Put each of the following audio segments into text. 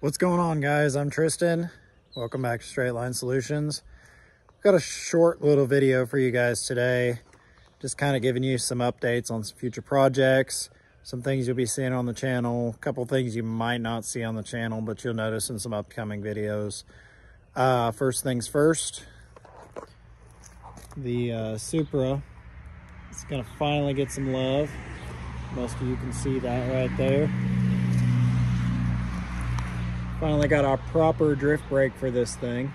What's going on guys? I'm Tristan. Welcome back to Straight Line Solutions. Got a short little video for you guys today. Just kind of giving you some updates on some future projects, some things you'll be seeing on the channel, a couple things you might not see on the channel, but you'll notice in some upcoming videos. Uh, first things first, the uh, Supra is gonna finally get some love. Most of you can see that right there. Finally got our proper drift brake for this thing.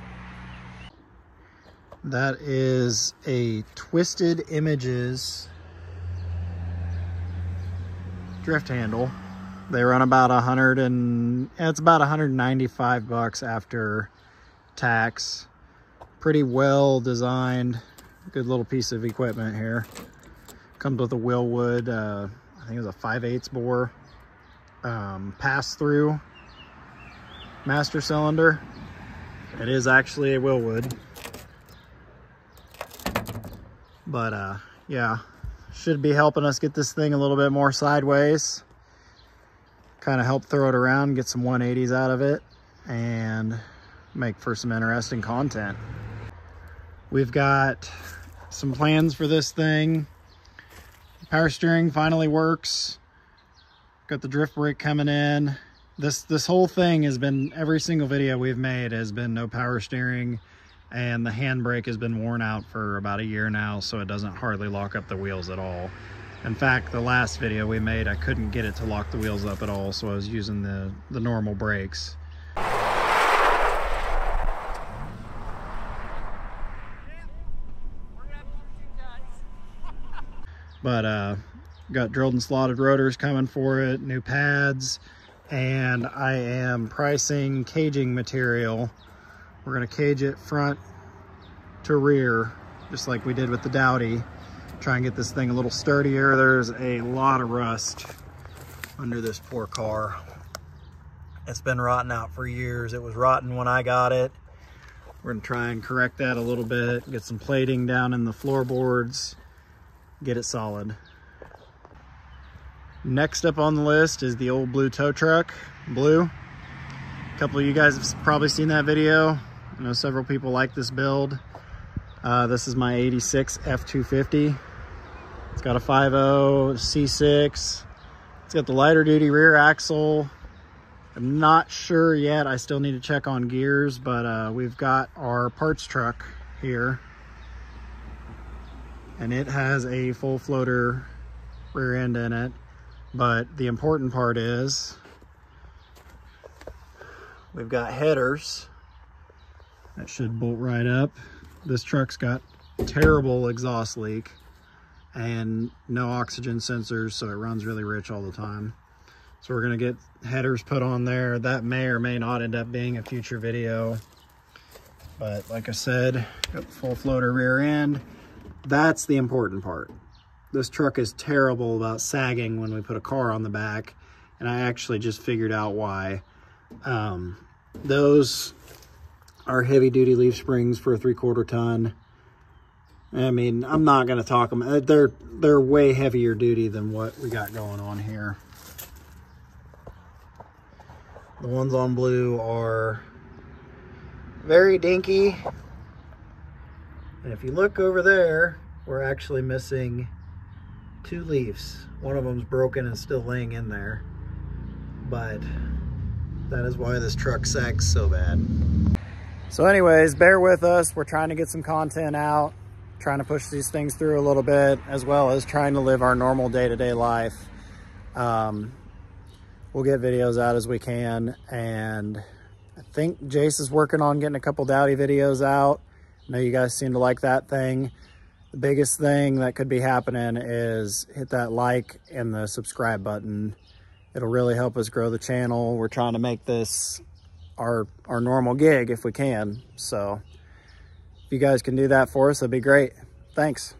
That is a Twisted Images drift handle. They run about a hundred and it's about 195 bucks after tax. Pretty well designed, good little piece of equipment here. Comes with a Wilwood, uh, I think it was a 5 8 bore um, pass through master cylinder. It is actually a Wilwood. But uh, yeah, should be helping us get this thing a little bit more sideways. Kind of help throw it around, get some 180s out of it, and make for some interesting content. We've got some plans for this thing. Power steering finally works. Got the drift brake coming in this this whole thing has been every single video we've made has been no power steering and the handbrake has been worn out for about a year now so it doesn't hardly lock up the wheels at all. In fact the last video we made i couldn't get it to lock the wheels up at all so i was using the the normal brakes. But uh got drilled and slotted rotors coming for it new pads and I am pricing caging material. We're gonna cage it front to rear, just like we did with the Dowdy. Try and get this thing a little sturdier. There's a lot of rust under this poor car. It's been rotting out for years. It was rotten when I got it. We're gonna try and correct that a little bit, get some plating down in the floorboards, get it solid. Next up on the list is the old blue tow truck, blue. A couple of you guys have probably seen that video. I know several people like this build. Uh, this is my 86 F250. It's got a 5.0 C6. It's got the lighter duty rear axle. I'm not sure yet. I still need to check on gears, but uh, we've got our parts truck here. And it has a full floater rear end in it. But the important part is we've got headers that should bolt right up. This truck's got terrible exhaust leak and no oxygen sensors, so it runs really rich all the time. So we're gonna get headers put on there. That may or may not end up being a future video. But like I said, got full floater rear end. That's the important part this truck is terrible about sagging when we put a car on the back and I actually just figured out why. Um, those are heavy duty leaf springs for a three quarter ton. I mean, I'm not going to talk them. Uh, they're, they're way heavier duty than what we got going on here. The ones on blue are very dinky. And if you look over there, we're actually missing two leaves. One of them's broken and still laying in there. But that is why this truck sags so bad. So anyways, bear with us. We're trying to get some content out, trying to push these things through a little bit, as well as trying to live our normal day-to-day -day life. Um, we'll get videos out as we can. And I think Jace is working on getting a couple Dowdy videos out. I know you guys seem to like that thing the biggest thing that could be happening is hit that like and the subscribe button. It'll really help us grow the channel. We're trying to make this our, our normal gig if we can. So if you guys can do that for us, that'd be great. Thanks.